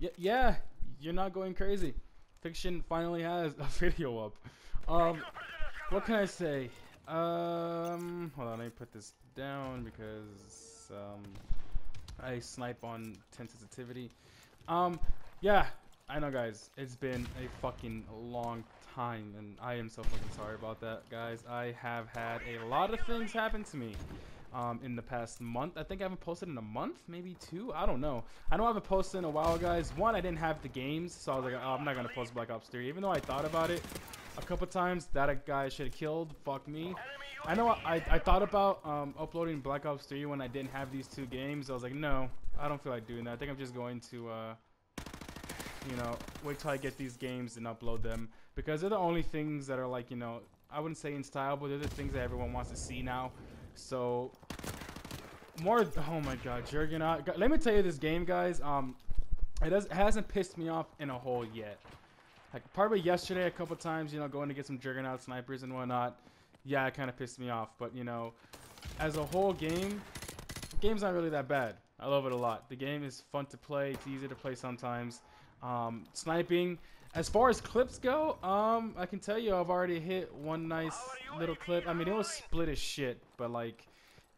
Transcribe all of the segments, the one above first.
Yeah, you're not going crazy. Phixion finally has a video up. Um, what can I say? Um, hold on, let me put this down because um, I snipe on 10 sensitivity. Um, yeah, I know, guys. It's been a fucking long time, and I am so fucking sorry about that, guys. I have had a lot of things happen to me um, in the past month. I think I haven't posted in a month, maybe two. I don't know. I know I haven't posted in a while, guys. One, I didn't have the games, so I was like, oh, I'm not gonna post Black Ops 3, even though I thought about it a couple times. That a guy should have killed. Fuck me. I know I, I thought about um, uploading Black Ops 3 when I didn't have these two games. I was like, no, I don't feel like doing that. I think I'm just going to, uh, you know, wait till I get these games and upload them because they're the only things that are like, you know, I wouldn't say in style, but they're the things that everyone wants to see now. So more. Oh my God, Juggernaut. Let me tell you this game, guys. Um, it, does, it hasn't pissed me off in a hole yet. Like probably yesterday, a couple times, you know, going to get some Juggernaut snipers and whatnot. Yeah, it kind of pissed me off. But you know, as a whole game, the game's not really that bad. I love it a lot. The game is fun to play. It's easy to play sometimes. Um, sniping. As far as clips go, um, I can tell you I've already hit one nice little clip. I mean, it was split as shit, but like,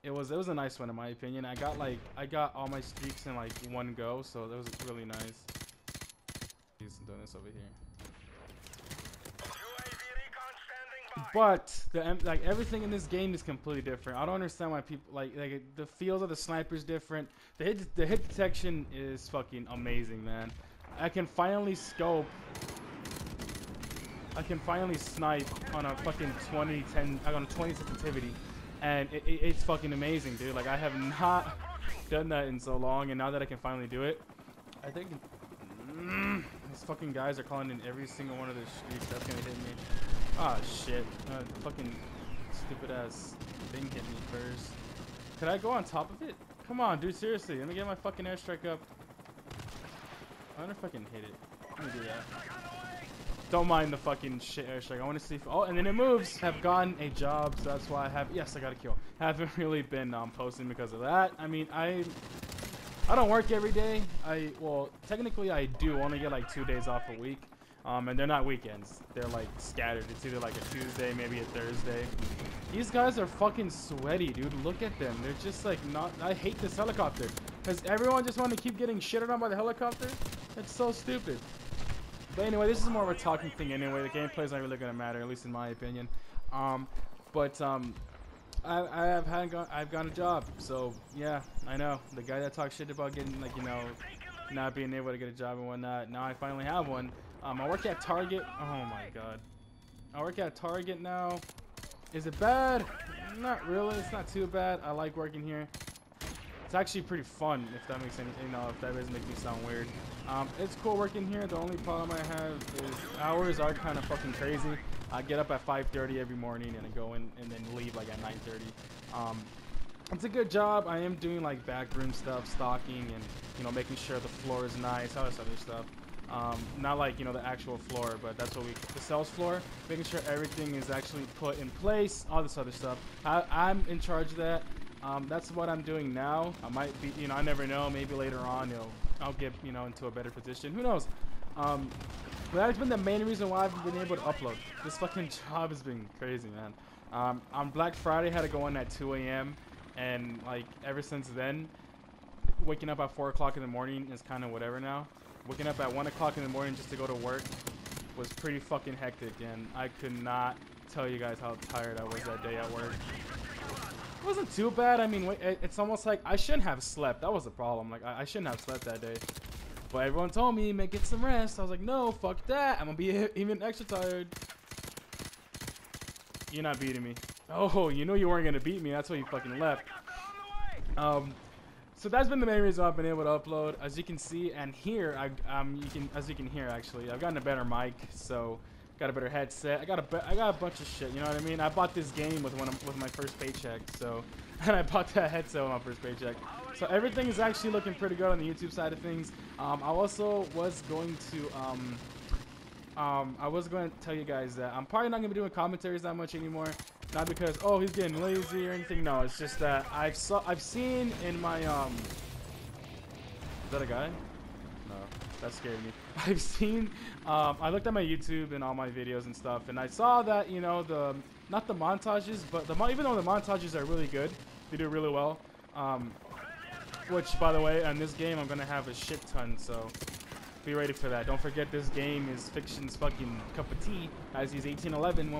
it was it was a nice one in my opinion. I got like I got all my streaks in like one go, so that was really nice. He's doing this over here. But the like everything in this game is completely different. I don't understand why people like like the field of the sniper is different. The hit the hit detection is fucking amazing, man. I can finally scope. I can finally snipe on a fucking 20, 10, on a 20 sensitivity. And it, it, it's fucking amazing, dude. Like, I have not done that in so long. And now that I can finally do it, I think mm, these fucking guys are calling in every single one of the streets that's gonna hit me. Ah, oh, shit. Uh, fucking stupid ass thing hit me first. Could I go on top of it? Come on, dude. Seriously. Let me get my fucking airstrike up. Wonder if I can hit it. Let me do that. Don't mind the fucking shit airstrike. I want to see if... Oh, and then it moves. Have gotten a job, so that's why I have... Yes, I got a kill. Haven't really been um, posting because of that. I mean, I... I don't work every day. I... Well, technically I do. Only get like two days off a week. Um, and they're not weekends. They're like scattered. It's either like a Tuesday, maybe a Thursday. These guys are fucking sweaty, dude. Look at them. They're just like not... I hate this helicopter. Because everyone just want to keep getting shitted on by the helicopter. It's so stupid. But anyway, this is more of a talking thing anyway. The gameplay is not really gonna matter, at least in my opinion. Um, but um, I, I have had got, I've got a job, so yeah, I know the guy that talks shit about getting like you know not being able to get a job and whatnot. Now I finally have one. Um, I work at Target. Oh my god, I work at Target now. Is it bad? Not really. It's not too bad. I like working here. It's actually pretty fun, if that makes any, you know, if that doesn't make me sound weird. Um, it's cool working here. The only problem I have is hours are kind of fucking crazy. I get up at 5.30 every morning and I go in and then leave like at 9.30. Um, it's a good job. I am doing like backroom stuff, stocking, and you know making sure the floor is nice, all this other stuff. Um, not like you know the actual floor, but that's what we the sales floor. Making sure everything is actually put in place, all this other stuff. I, I'm in charge of that. Um, that's what I'm doing now. I might be, you know, I never know. Maybe later on, you know, I'll get, you know, into a better position. Who knows? Um, but that's been the main reason why I've been able to upload. This fucking job has been crazy, man. Um, on Black Friday, I had to go in at 2 a.m. And, like, ever since then, waking up at 4 o'clock in the morning is kind of whatever now. Waking up at 1 o'clock in the morning just to go to work was pretty fucking hectic. And I could not tell you guys how tired I was that day at work. It wasn't too bad. I mean, it's almost like I shouldn't have slept. That was the problem. Like, I, shouldn't have slept that day. But everyone told me, man, get some rest. I was like, no, fuck that. I'm to be even extra tired. You're not beating me. Oh, you know you weren't to beat me. That's why you fucking left. Um, so that's been the main reason I've been able to upload. As you can see and hear, I, um, you can, as you can hear, actually, I've gotten a better mic. So got a better headset. I got a I got a bunch of shit. You know what I mean? I bought this game with one of, with my first paycheck. So, and I bought that headset with my first paycheck. So everything is actually looking pretty good on the YouTube side of things. Um, I also was going to um, um, I was going to tell you guys that I'm probably not going to be doing commentaries that much anymore. Not because oh he's getting lazy or anything. No, it's just that I've saw I've seen in my um. Is that a guy? That scared me. I've seen, um, I looked at my YouTube and all my videos and stuff, and I saw that you know the not the montages, but the even though the montages are really good, they do really well. Um, which, by the way, on this game I'm gonna have a shit ton, so be ready for that. Don't forget this game is Phixion's fucking cup of tea, as he's 1811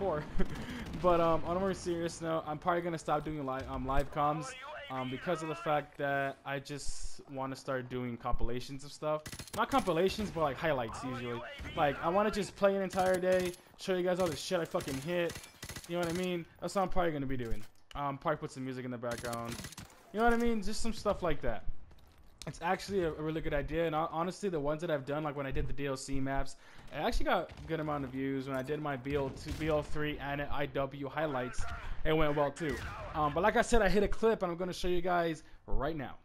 1.64. but um, on a more serious note, I'm probably gonna stop doing live um, live comms um, because of the fact that I just want to start doing compilations of stuff. Not compilations, but like highlights usually. Like I want to just play an entire day, show you guys all the shit I fucking hit. You know what I mean? That's what I'm probably gonna be doing. Um, probably put some music in the background. You know what I mean? Just some stuff like that. It's actually a, a really good idea, and honestly, the ones that I've done, like when I did the DLC maps, it actually got a good amount of views. When I did my BL2, BL3 and IW highlights, it went well too. Um, but like I said, I hit a clip, and I'm going to show you guys right now.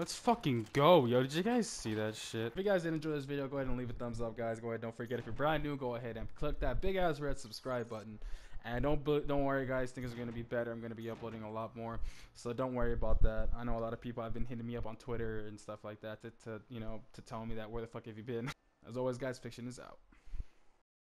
Let's fucking go, yo. Did you guys see that shit? If you guys did enjoy this video, go ahead and leave a thumbs up, guys. Go ahead. Don't forget, if you're brand new, go ahead and click that big ass red subscribe button. And don't don't worry, guys. Things are gonna be better. I'm gonna be uploading a lot more, so don't worry about that. I know a lot of people have been hitting me up on Twitter and stuff like that to, to you know to tell me that where the fuck have you been. As always, guys, Phixion is out.